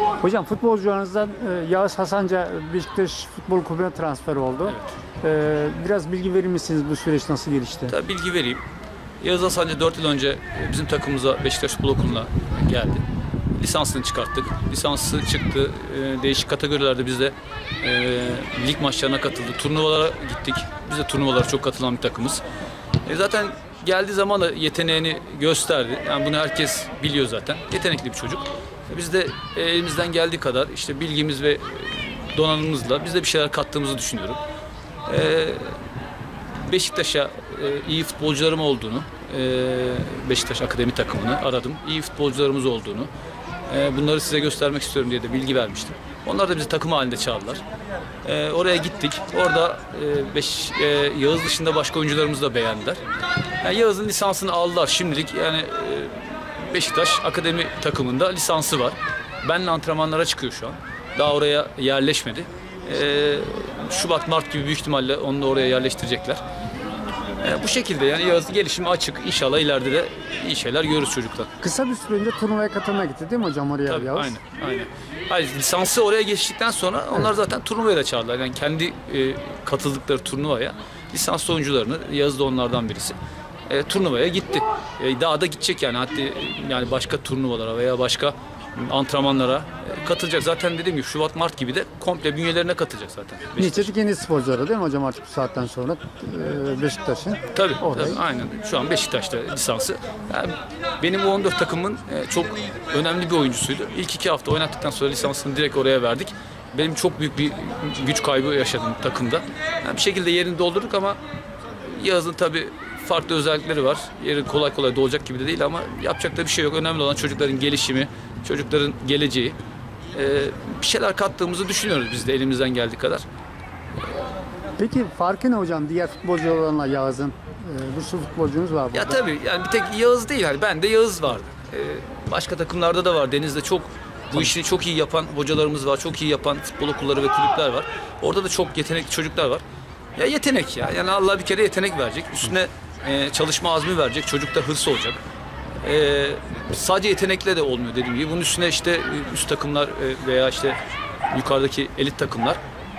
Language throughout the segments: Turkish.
Hocam futbolcularınızdan e, Yağız Hasanca Beşiktaş Futbol Kulübü'ne transfer oldu. E, biraz bilgi verir misiniz bu süreç nasıl gelişti? Tabii bilgi vereyim. Yağız Hasancı 4 yıl önce e, bizim takımımıza Beşiktaş Futbol Okulu'na geldi. Lisansını çıkarttık. Lisansı çıktı. E, Değişik kategorilerde biz de e, lig maçlarına katıldı. Turnuvalara gittik. Biz de turnuvalara çok katılan bir takımız. E, zaten geldiği zaman da yeteneğini gösterdi. Yani bunu herkes biliyor zaten. Yetenekli bir çocuk. Biz de e, elimizden geldiği kadar işte bilgimiz ve donanımımızla biz de bir şeyler kattığımızı düşünüyorum. E, Beşiktaş'a e, iyi futbolcularım olduğunu, Beşiktaş Akademi takımını aradım. İyi futbolcularımız olduğunu, bunları size göstermek istiyorum diye de bilgi vermiştim. Onlar da bizi takım halinde çağırdılar. Oraya gittik. Orada e, beş, Yağız dışında başka oyuncularımızı da beğendiler. Yani Yağız'ın lisansını aldılar şimdilik. Yani Beşiktaş Akademi takımında lisansı var. Benle antrenmanlara çıkıyor şu an. Daha oraya yerleşmedi. E, Şubat, Mart gibi büyük ihtimalle onu da oraya yerleştirecekler. E, bu şekilde yani Yağız'ın gelişimi açık. İnşallah ileride de iyi şeyler görürüz çocuktan. Kısa bir süre önce turnuvaya katılmaya gitti değil mi hocam oraya Tabii, Yağız? aynen, aynen. Hayır, lisansı oraya geçtikten sonra onlar zaten turnuvaya da çağırdılar. Yani kendi e, katıldıkları turnuvaya lisanslı oyuncularını, Yağız da onlardan birisi. E, turnuvaya gitti. E, daha da gidecek yani hatta yani başka turnuvalara veya başka antrenmanlara e, katılacak. Zaten dediğim gibi Şubat Mart gibi de komple bünyelerine katılacak zaten. Nitelik yeni sporcuları değil mi hocam artık bu saatten sonra e, Beşiktaş'ın? Tabii, Orada- tabii, aynen. Şu an Beşiktaş'ta lisansı. Yani benim bu 14 takımın e, çok önemli bir oyuncusuydu. İlk iki hafta oynattıktan sonra lisansını direkt oraya verdik. Benim çok büyük bir güç kaybı yaşadım takımda. Yani bir şekilde yerini doldurduk ama Yağız'ın tabii farklı özellikleri var. Yeri kolay kolay dolacak gibi de değil ama yapacak da bir şey yok. Önemli olan çocukların gelişimi, çocukların geleceği. E, bir şeyler kattığımızı düşünüyoruz biz de elimizden geldiği kadar. Peki farkı ne hocam diğer futbolcularla Yağız'ın? E, bir sürü futbolcumuz var burada. Ya tabii yani bir tek Yağız değil hani ben de Yağız vardı. Ee, başka takımlarda da var. Deniz'de çok bu işini çok iyi yapan hocalarımız var. Çok iyi yapan futbol okulları ve kulüpler var. Orada da çok yetenekli çocuklar var. Ya yetenek ya. Yani Allah bir kere yetenek verecek. Üstüne e, çalışma azmi verecek. Çocukta hırs olacak. Ee, sadece yetenekle de olmuyor dediğim gibi. Bunun üstüne işte e, üst takımlar e, veya işte yukarıdaki elit takımlar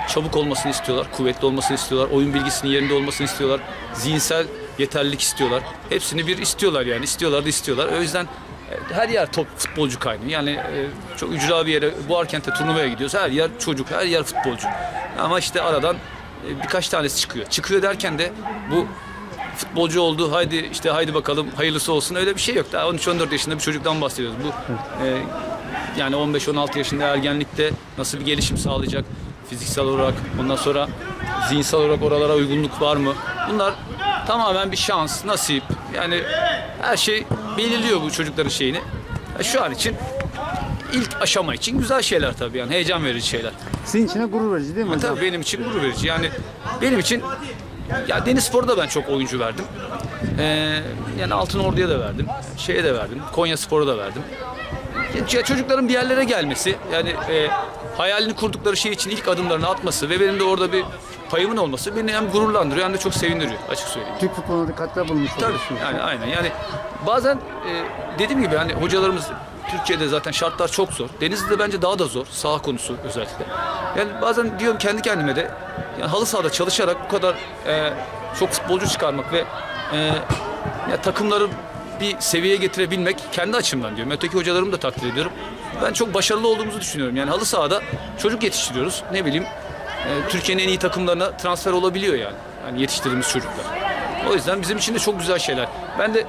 çabuk olmasını istiyorlar, kuvvetli olmasını istiyorlar, oyun bilgisinin yerinde olmasını istiyorlar, zihinsel yeterlilik istiyorlar. Hepsini bir istiyorlar yani. istiyorlar da istiyorlar. O yüzden e, her yer top futbolcu kaynıyor. Yani e, çok ücra bir yere bu Arkent'e turnuvaya gidiyoruz. Her yer çocuk, her yer futbolcu. Ama işte aradan e, birkaç tanesi çıkıyor. Çıkıyor derken de bu futbolcu oldu. Haydi işte haydi bakalım hayırlısı olsun. Öyle bir şey yok. Daha 13-14 yaşında bir çocuktan bahsediyoruz. Bu e, yani 15-16 yaşında ergenlikte nasıl bir gelişim sağlayacak? Fiziksel olarak, ondan sonra zihinsel olarak oralara uygunluk var mı? Bunlar tamamen bir şans, nasip. Yani her şey belirliyor bu çocukların şeyini. E, Şu an için ilk aşama için güzel şeyler tabii yani heyecan verici şeyler. Sizin için de gurur verici değil mi hocam? Tabii benim için gurur verici. Yani benim için ya Deniz Spor'da ben çok oyuncu verdim. Ee, yani Altın Ordu'ya da verdim. Şeye de verdim. Konya Spor'a da verdim. Ya çocukların bir yerlere gelmesi, yani e, hayalini kurdukları şey için ilk adımlarını atması ve benim de orada bir payımın olması beni hem gururlandırıyor hem de çok sevindiriyor açık söyleyeyim. Türk futboluna da katkıda bulunmuş Tabii yani aynen yani bazen e, dediğim gibi hani hocalarımız Türkiye'de zaten şartlar çok zor. Denizli'de bence daha da zor saha konusu özellikle. Yani bazen diyorum kendi kendime de yani halı sahada çalışarak bu kadar e, çok futbolcu çıkarmak ve e, ya takımları bir seviyeye getirebilmek kendi açımdan diyorum. Öteki hocalarımı da takdir ediyorum. Ben çok başarılı olduğumuzu düşünüyorum. Yani halı sahada çocuk yetiştiriyoruz. Ne bileyim e, Türkiye'nin en iyi takımlarına transfer olabiliyor yani. Yani yetiştirdiğimiz çocuklar. O yüzden bizim için de çok güzel şeyler. Ben de e,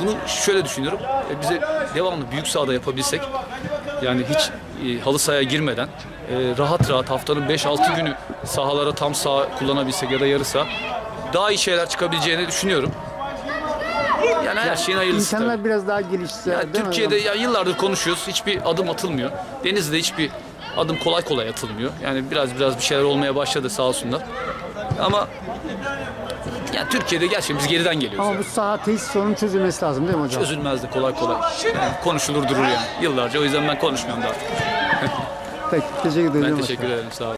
bunu şöyle düşünüyorum. E, bize devamlı büyük sahada yapabilsek yani hiç e, halı sahaya girmeden e, rahat rahat haftanın 5-6 günü sahalara tam saha kullanabilsek ya da yarı saha daha iyi şeyler çıkabileceğini düşünüyorum. Yani her şeyin hayırlısı tabii. İmkanlar biraz daha gelişse Ya değil mi Türkiye'de ya yıllardır konuşuyoruz. Hiçbir adım atılmıyor. Denizli'de hiçbir adım kolay kolay atılmıyor. Yani biraz biraz bir şeyler olmaya başladı sağ olsunlar. Ama yani Türkiye'de gerçekten biz geriden geliyoruz. Ama ya. bu saha tesis sorunun çözülmesi lazım değil mi hocam? Çözülmez de kolay kolay. Yani konuşulur durur yani yıllarca. O yüzden ben konuşmuyorum da artık. Peki, teşekkür ederim. Ben teşekkür ederim. Sağ olun.